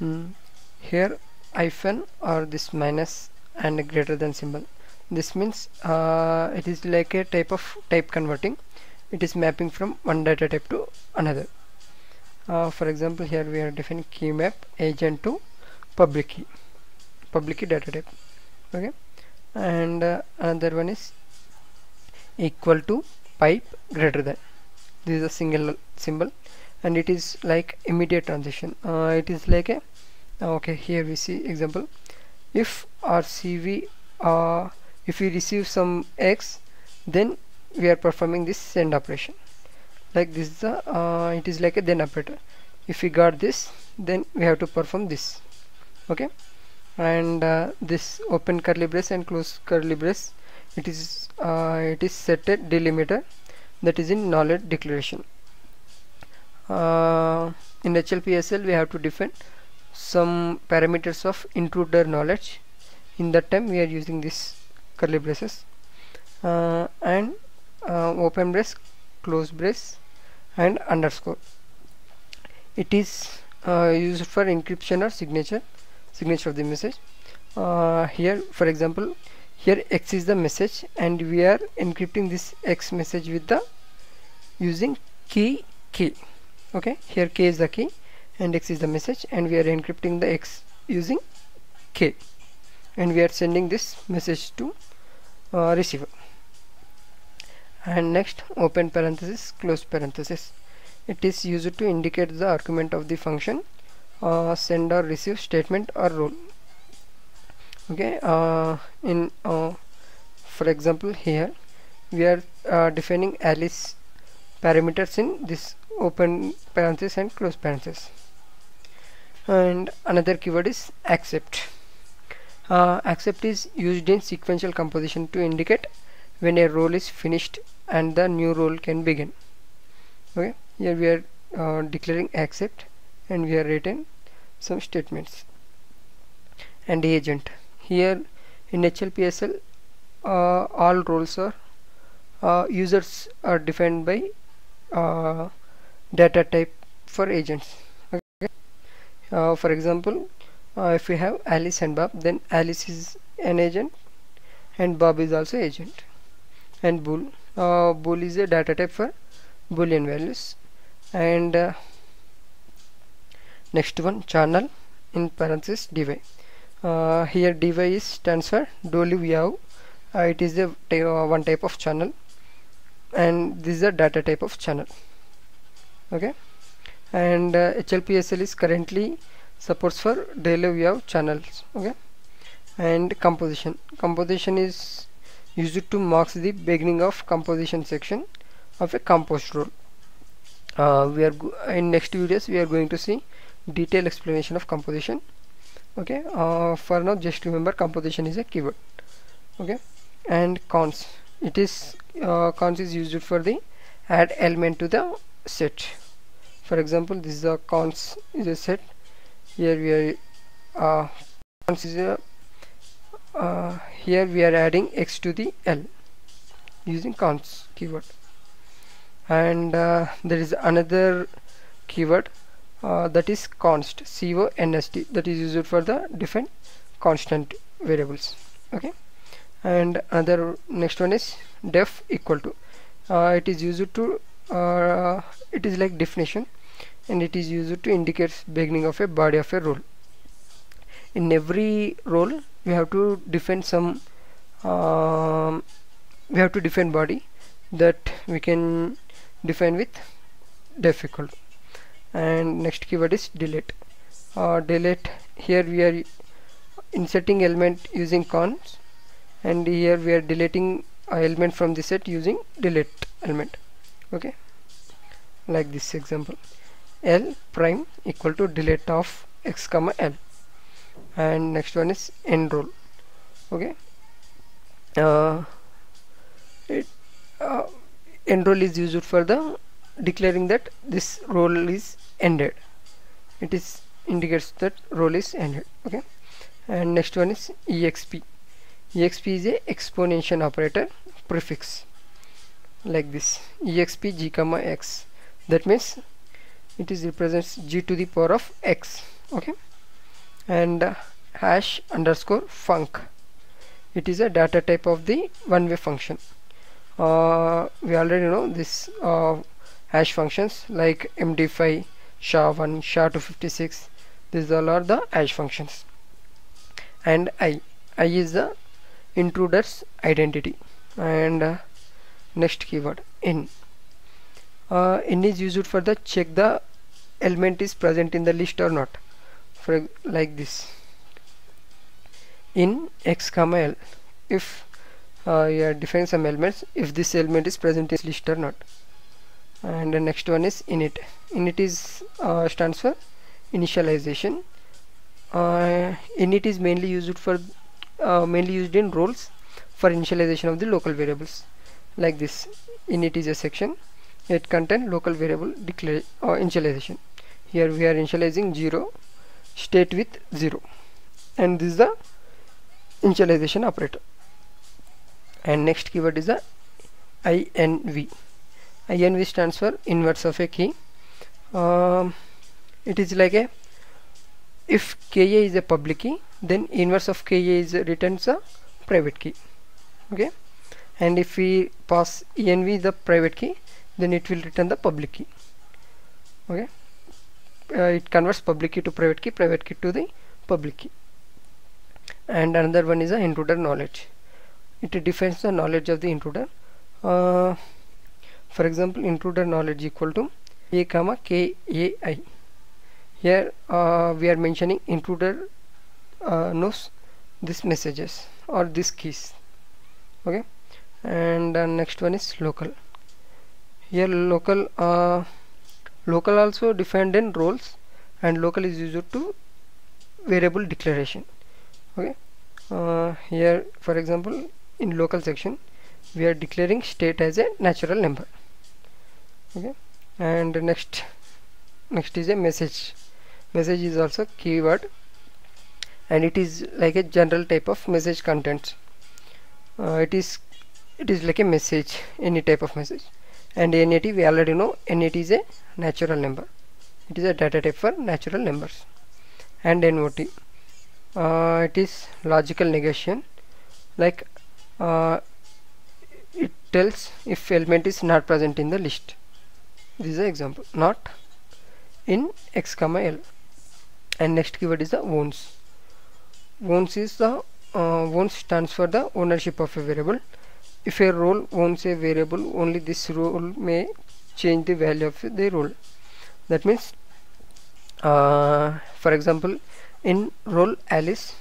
mm, here hyphen or this minus and greater than symbol. This means uh, it is like a type of type converting. It is mapping from one data type to another. Uh, for example here we are defining key map agent to public key public key data type. Okay? And uh, another one is equal to pipe greater than. This is a single symbol and it is like immediate transition. Uh, it is like a okay here we see example. If RCV uh, if we receive some X then we are performing this send operation. Like this is the uh, it is like a then operator. If we got this then we have to perform this. Okay? And uh, this open curly brace and close curly brace it is uh, it is set at delimiter that is in knowledge declaration uh, in HLPSL we have to define some parameters of intruder knowledge. In that time we are using this curly braces. Uh, and uh, open brace close brace and underscore. It is uh, used for encryption or signature signature of the message. Uh, here for example here x is the message and we are encrypting this x message with the using key key okay here k is the key and x is the message and we are encrypting the x using k. And we are sending this message to uh, receiver. And next open parenthesis close parenthesis. It is used to indicate the argument of the function uh, send or receive statement or role. Okay uh, in uh, for example here we are uh, defining Alice parameters in this open parenthesis and close parenthesis. And another keyword is accept. Uh, accept is used in sequential composition to indicate when a role is finished and the new role can begin. Okay here we are uh, declaring accept and we are written some statements. And agent. Here in HLPSL uh, all roles are uh, users are defined by uh, data type for agents okay? Uh, for example uh, if we have Alice and Bob then Alice is an agent and Bob is also agent. And bool uh, bool is a data type for boolean values. And uh, next one channel in parenthesis dy. Uh, here dy is stands for Dolev-Yao uh, it is a uh, one type of channel. And this is a data type of channel okay? And uh, HLPSL is currently supports for Dolev-Yao channels. Okay? And composition. Composition is used to marks the beginning of composition section of a composed role uh, we are in next videos we are going to see detailed explanation of composition. Okay? Uh, for now just remember composition is a keyword. Okay? And cons. It is uh, cons is used for the add element to the set. For example this is a cons is a set. Here we are uh, cons is a uh, here we are adding x to the l using cons keyword. And uh, there is another keyword uh, that is const c-o-n-s-t that is used for the different constant variables. Okay? And another next one is def equal to uh, it is used to uh, it is like definition and it is used to indicate beginning of a body of a role. In every role we have to define some um, we have to define body that we can define with difficult. And next keyword is delete. Uh, delete here we are inserting element using cons and here we are deleting element from the set using delete element okay. Like this example. L prime equal to delete of x comma l. And next one is end role. Okay. Uh, it uh, end role is used for the declaring that this role is ended. It is indicates that role is ended. Okay. And next one is exp exp is a exponential operator prefix like this. Exp g comma x. That means it is represents g to the power of x. Okay? And uh, hash underscore func it is a data type of the one-way function. Uh, we already know this uh, hash functions like md5 sha1 sha256 these all are the hash functions. And i i is the intruder's identity. And uh, next keyword in. Uh, in is used for the check the element is present in the list or not. For like this. In x comma l if uh, you define some elements if this element is present in list or not. And the next one is init. Init is uh, stands for initialization. Uh, init is mainly used for uh, mainly used in roles for initialization of the local variables like this. Init is a section it contain local variable declare or uh, initialization. Here we are initializing 0 state with 0 and this is the initialization operator. And next keyword is the inv inv stands for inverse of a key. Um, it is like a if ka is a public key then inverse of ka is returns a private key. Okay and if we pass inv the private key then it will return the public key. Okay? Uh, it converts public key to private key private key to the public key. And another one is the intruder knowledge. It defines the knowledge of the intruder. Uh, for example intruder knowledge equal to a comma k a i. Here uh, we are mentioning intruder uh, knows these messages or these keys. Okay and uh, next one is local. Here local uh, local also defined in roles and local is used to variable declaration. Okay? Uh, here for example in local section we are declaring state as a natural number. Okay? And next next is a message. Message is also keyword and it is like a general type of message content uh, it is it is like a message any type of message. And NAT we already know NAT is a natural number. It is a data type for natural numbers. And NOT uh, it is logical negation. Like uh, it tells if element is not present in the list. This is an example not in x comma l. And next keyword is the owns owns is the uh, owns stands for the ownership of a variable if a role owns a variable only this role may change the value of the role. That means uh, for example in role Alice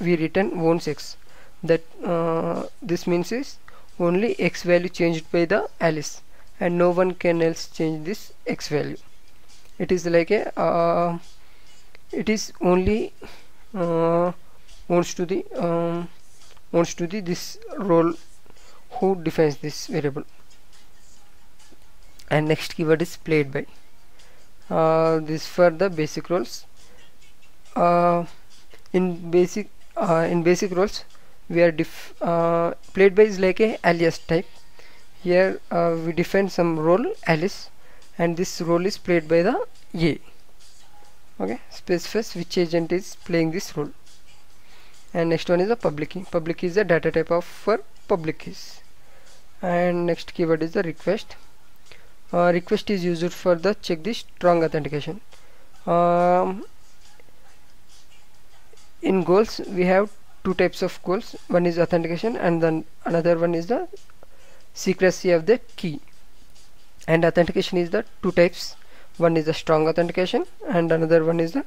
we return owns x. That uh, this means is only x value changed by the Alice and no one can else change this x value. It is like a uh, it is only uh, wants to the um, wants to the this role who defines this variable? And next keyword is played by. Uh, this for the basic roles. Uh, in basic uh, in basic roles we are uh, played by is like a alias type. Here uh, we define some role alice and this role is played by the a. Okay specifies which agent is playing this role? And next one is the public key public key is a data type of for public keys and next keyword is the request. Uh, request is used for the check the strong authentication. Um, in goals we have two types of goals. One is authentication and then another one is the secrecy of the key. And authentication is the two types. One is the strong authentication and another one is the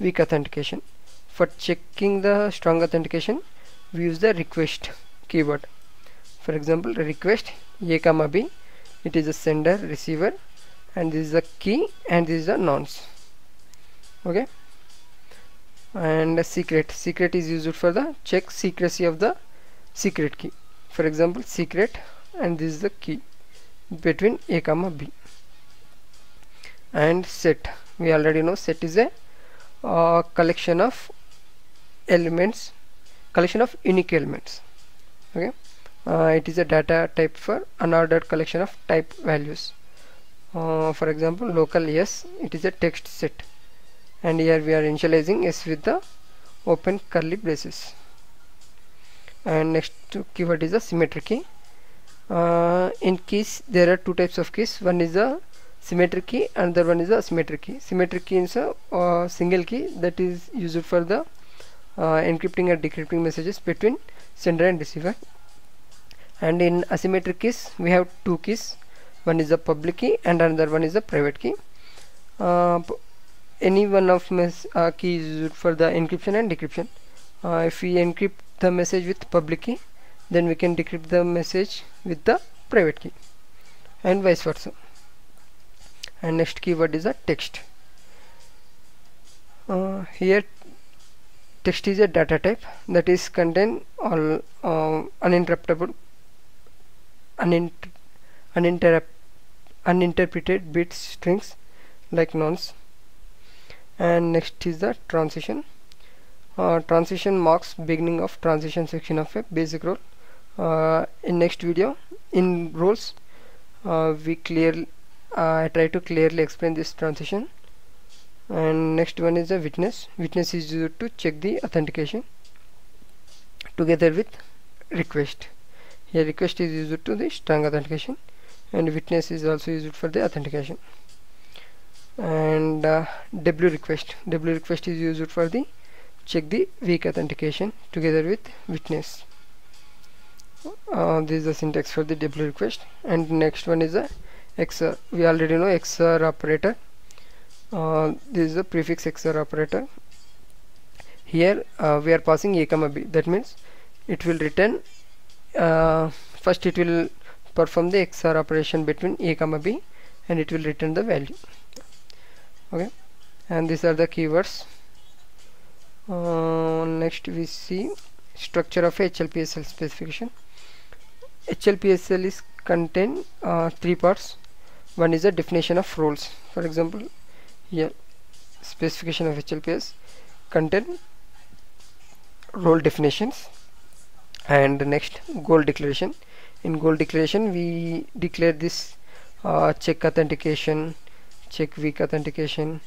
weak authentication. For checking the strong authentication we use the request keyword for example request a comma b. It is a sender receiver and this is the key and this is the nonce. Okay? And secret. Secret is used for the check secrecy of the secret key. For example secret and this is the key between a comma b. And set. We already know set is a uh, collection of elements collection of unique elements. Okay uh, it is a data type for unordered collection of type values. Uh, for example local yes it is a text set. And here we are initializing s with the open curly braces. And next keyword is a symmetric key. Uh, in keys there are two types of keys. One is a symmetric key and the one is a symmetric key. Symmetric key is a uh, single key that is used for the uh, encrypting and decrypting messages between sender and receiver and in asymmetric keys we have two keys. One is a public key and another one is a private key. Uh, any one of mes uh, is used for the encryption and decryption. Uh, if we encrypt the message with public key then we can decrypt the message with the private key and vice versa. And next keyword is a text. Uh, here text is a data type that is contain all uh, uninterruptible uninter uninterpreted bits strings like nonce and next is the transition. Uh, transition marks beginning of transition section of a basic role uh, in next video in roles uh, we uh, I try to clearly explain this transition. And next one is a witness. Witness is used to check the authentication together with request here request is used to the strong authentication and witness is also used for the authentication. And uh, w request. W request is used for the check the weak authentication together with witness. Uh, this is the syntax for the w request. And next one is a XOR we already know XOR operator. Uh, this is the prefix XOR operator. Here uh, we are passing a comma b. That means it will return uh, first it will perform the XOR operation between a comma b and it will return the value. Okay. And these are the keywords. Uh, next we see structure of HLPSL specification. HLPSL is contain uh, three parts. One is a definition of roles. For example here specification of HLPS contain role definitions and next goal declaration. In goal declaration we declare this uh, check authentication check weak authentication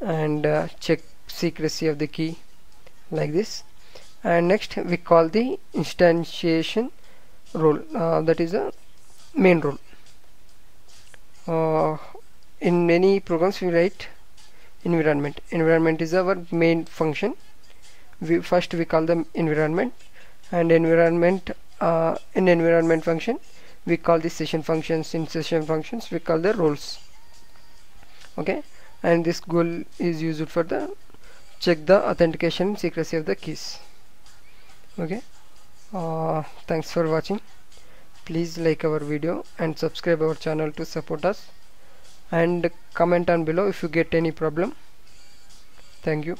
and uh, check secrecy of the key like this. And next we call the instantiation role uh, that is a main role uh, in many programs we write environment. Environment is our main function. We first we call them environment and environment uh, in environment function we call the session functions in session functions we call the roles. Okay? And this goal is used for the check the authentication secrecy of the keys. Okay? Uh, thanks for watching. Please like our video and subscribe our channel to support us. And comment on below if you get any problem. Thank you